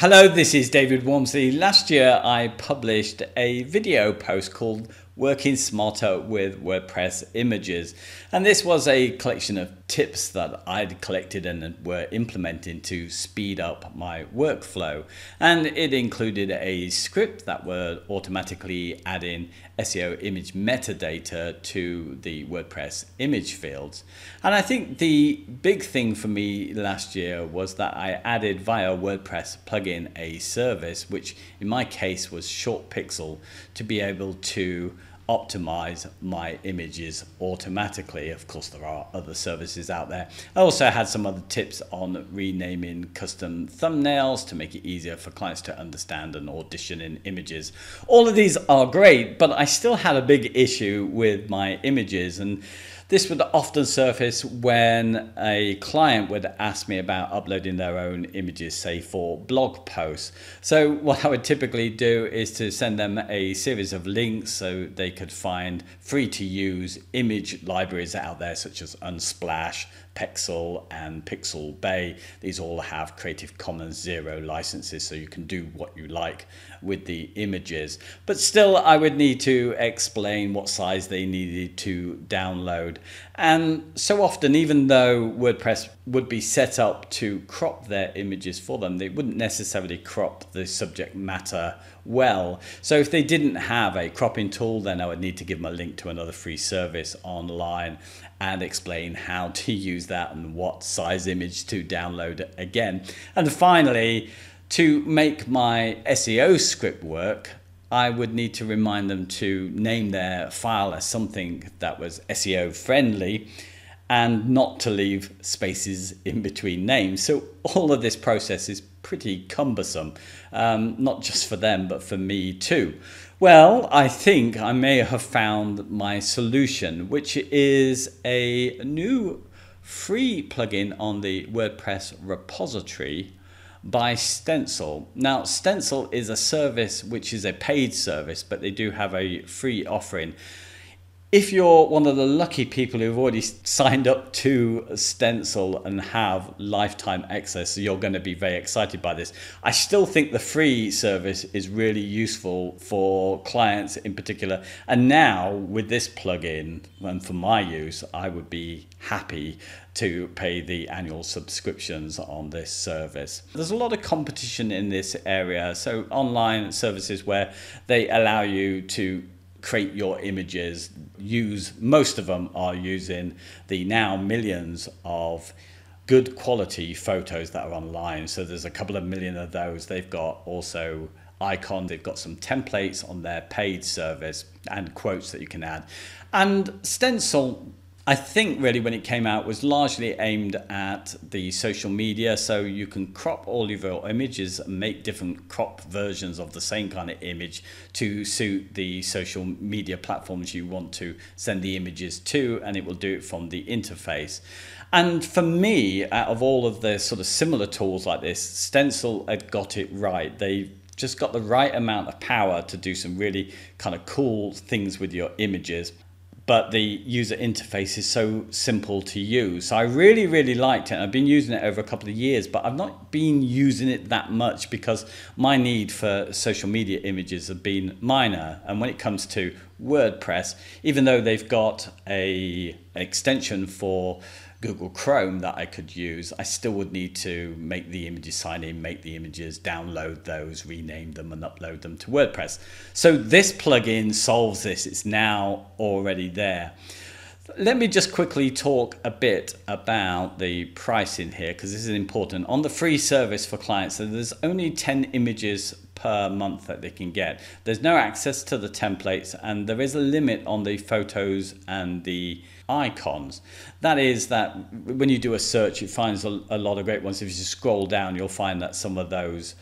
Hello, this is David Waumsley. Last year I published a video post called Working Smarter with WordPress Images. And this was a collection of tips that I'd collected and were implementing to speed up my workflow. And it included a script that would automatically add in SEO image metadata to the WordPress image fields. And I think the big thing for me last year was that I added via WordPress plugin a service, which in my case was ShortPixel, to be able to optimize my images automatically. Of course, there are other services out there. I also had some other tips on renaming custom thumbnails to make it easier for clients to understand and audition in images. All of these are great, but I still had a big issue with my images and this would often surface when a client would ask me about uploading their own images, say for blog posts. So what I would typically do is to send them a series of links so they could find free to use image libraries out there such as Unsplash, Pexels and Pixabay. These all have Creative Commons Zero licenses, so you can do what you like with the images. But still, I would need to explain what size they needed to download. And so often, even though WordPress would be set up to crop their images for them, they wouldn't necessarily crop the subject matter well. So if they didn't have a cropping tool, then I would need to give them a link to another free service online and explain how to use that and what size image to download again. And finally, to make my SEO script work, I would need to remind them to name their file as something that was SEO friendly and not to leave spaces in between names. So all of this process is pretty cumbersome, um, not just for them, but for me too. Well, I think I may have found my solution, which is a new free plugin on the WordPress repository by Stencil. Now, Stencil is a service which is a paid service, but they do have a free offering if you're one of the lucky people who've already signed up to Stencil and have lifetime access, you're going to be very excited by this. I still think the free service is really useful for clients in particular. And now with this plugin, and for my use, I would be happy to pay the annual subscriptions on this service. There's a lot of competition in this area. So online services where they allow you to create your images use most of them are using the now millions of good quality photos that are online. So there's a couple of million of those. They've got also icon they've got some templates on their paid service and quotes that you can add. And stencil I think really when it came out was largely aimed at the social media. So you can crop all of your images and make different crop versions of the same kind of image to suit the social media platforms you want to send the images to and it will do it from the interface. And for me out of all of the sort of similar tools like this stencil had got it right. They just got the right amount of power to do some really kind of cool things with your images but the user interface is so simple to use. So I really, really liked it. I've been using it over a couple of years, but I've not been using it that much because my need for social media images have been minor. And when it comes to WordPress, even though they've got a extension for Google Chrome that I could use, I still would need to make the images sign in, make the images, download those, rename them and upload them to WordPress. So this plugin solves this. It's now already there. Let me just quickly talk a bit about the pricing here because this is important. On the free service for clients, so there's only 10 images per month that they can get. There's no access to the templates and there is a limit on the photos and the icons. That is that when you do a search, it finds a, a lot of great ones. If you scroll down, you'll find that some of those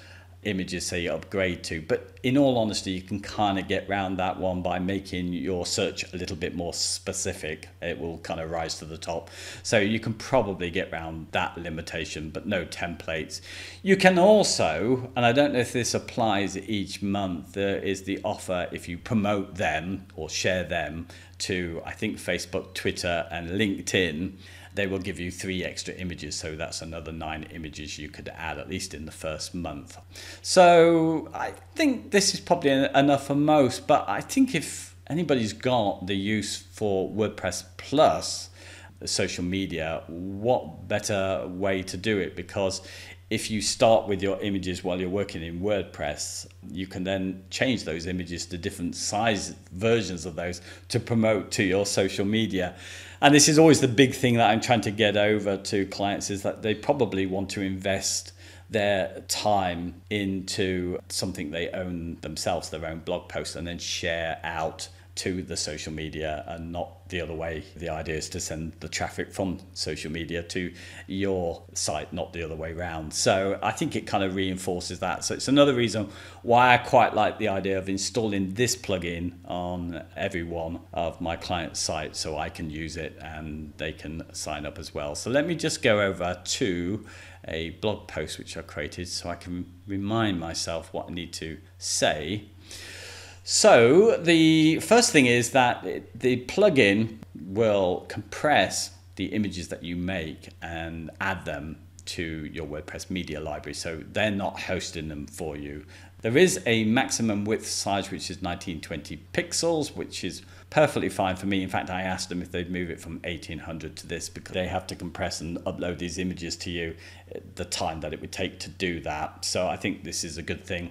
images say you upgrade to. But in all honesty, you can kind of get around that one by making your search a little bit more specific. It will kind of rise to the top. So you can probably get around that limitation, but no templates. You can also, and I don't know if this applies each month, there is the offer if you promote them or share them to, I think, Facebook, Twitter, and LinkedIn they will give you three extra images. So that's another nine images you could add, at least in the first month. So I think this is probably enough for most, but I think if anybody's got the use for WordPress Plus, social media, what better way to do it? Because if you start with your images while you're working in WordPress, you can then change those images to different size versions of those to promote to your social media. And this is always the big thing that I'm trying to get over to clients is that they probably want to invest their time into something they own themselves, their own blog post, and then share out to the social media and not the other way. The idea is to send the traffic from social media to your site, not the other way around. So I think it kind of reinforces that. So it's another reason why I quite like the idea of installing this plugin on every one of my clients' sites so I can use it and they can sign up as well. So let me just go over to a blog post which I created so I can remind myself what I need to say so the first thing is that the plugin will compress the images that you make and add them to your WordPress media library. So they're not hosting them for you. There is a maximum width size which is 1920 pixels, which is perfectly fine for me. In fact, I asked them if they'd move it from 1800 to this because they have to compress and upload these images to you eh, the time that it would take to do that. So I think this is a good thing.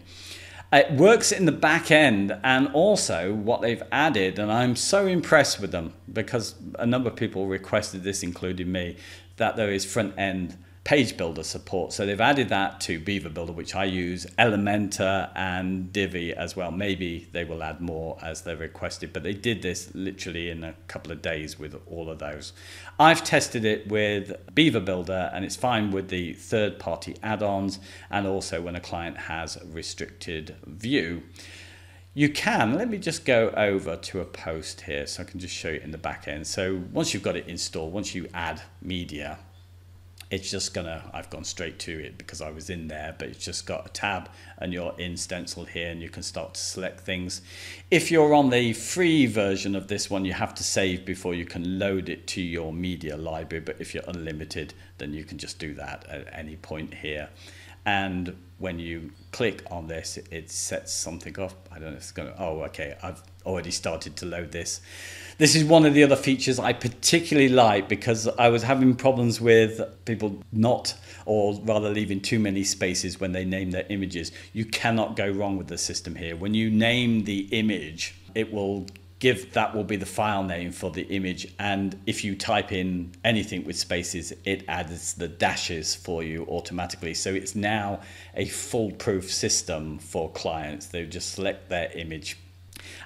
It works in the back end and also what they've added, and I'm so impressed with them because a number of people requested this, including me, that there is front end page builder support. So they've added that to Beaver Builder, which I use, Elementor and Divi as well. Maybe they will add more as they're requested, but they did this literally in a couple of days with all of those. I've tested it with Beaver Builder and it's fine with the third party add-ons and also when a client has restricted view. You can, let me just go over to a post here so I can just show you in the back end. So once you've got it installed, once you add media, it's just gonna I've gone straight to it because I was in there but it's just got a tab and you're in stencil here and you can start to select things. If you're on the free version of this one you have to save before you can load it to your media library but if you're unlimited then you can just do that at any point here. And when you click on this it sets something off. I don't know if it's gonna oh okay I've already started to load this this is one of the other features I particularly like because I was having problems with people not, or rather leaving too many spaces when they name their images. You cannot go wrong with the system here. When you name the image, it will give that will be the file name for the image and if you type in anything with spaces it adds the dashes for you automatically so it's now a foolproof system for clients they just select their image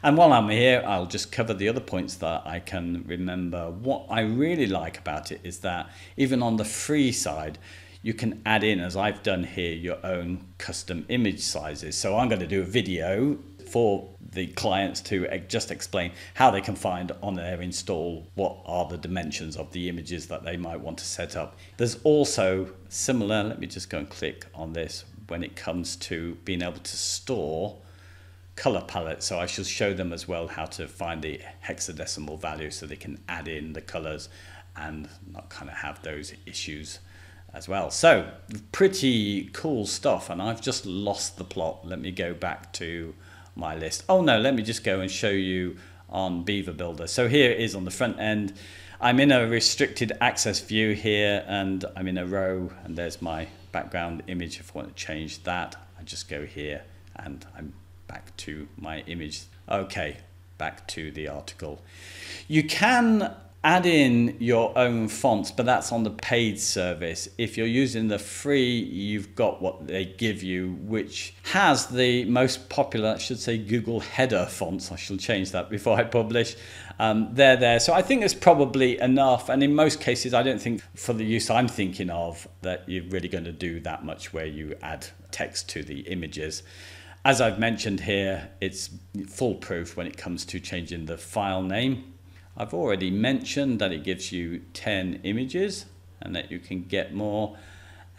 and while I'm here, I'll just cover the other points that I can remember. What I really like about it is that even on the free side, you can add in, as I've done here, your own custom image sizes. So I'm going to do a video for the clients to just explain how they can find on their install what are the dimensions of the images that they might want to set up. There's also similar, let me just go and click on this, when it comes to being able to store color palette so I shall show them as well how to find the hexadecimal value so they can add in the colors and not kind of have those issues as well. So pretty cool stuff and I've just lost the plot. Let me go back to my list. Oh no let me just go and show you on Beaver Builder. So here it is on the front end. I'm in a restricted access view here and I'm in a row and there's my background image if I want to change that. I just go here and I'm back to my image. Okay, back to the article. You can add in your own fonts, but that's on the paid service. If you're using the free, you've got what they give you, which has the most popular, I should say, Google header fonts. I shall change that before I publish. Um, they're there. So I think it's probably enough. And in most cases, I don't think for the use I'm thinking of that you're really going to do that much where you add text to the images. As I've mentioned here, it's foolproof when it comes to changing the file name. I've already mentioned that it gives you 10 images and that you can get more.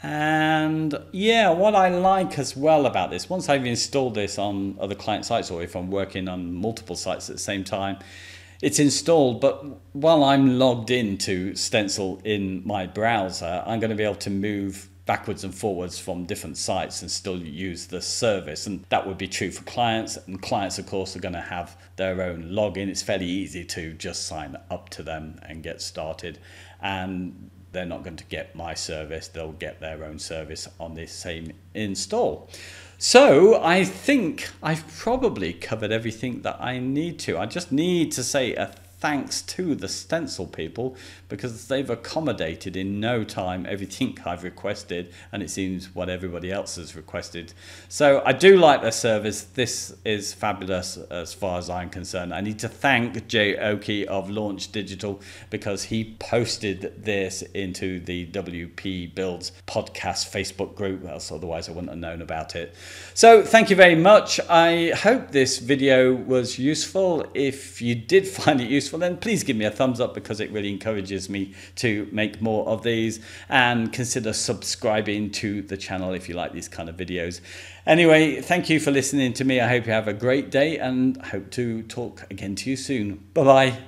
And yeah, what I like as well about this, once I've installed this on other client sites or if I'm working on multiple sites at the same time, it's installed, but while I'm logged into Stencil in my browser, I'm going to be able to move backwards and forwards from different sites and still use the service. And that would be true for clients. And clients, of course, are going to have their own login. It's fairly easy to just sign up to them and get started. And they're not going to get my service, they'll get their own service on this same install. So I think I've probably covered everything that I need to. I just need to say a thanks to the stencil people because they've accommodated in no time everything I've requested and it seems what everybody else has requested. So I do like their service. This is fabulous as far as I'm concerned. I need to thank Jay Oki of Launch Digital because he posted this into the WP Builds podcast Facebook group, else otherwise I wouldn't have known about it. So thank you very much. I hope this video was useful. If you did find it useful, useful, then please give me a thumbs up because it really encourages me to make more of these and consider subscribing to the channel if you like these kind of videos. Anyway, thank you for listening to me. I hope you have a great day and hope to talk again to you soon. Bye bye.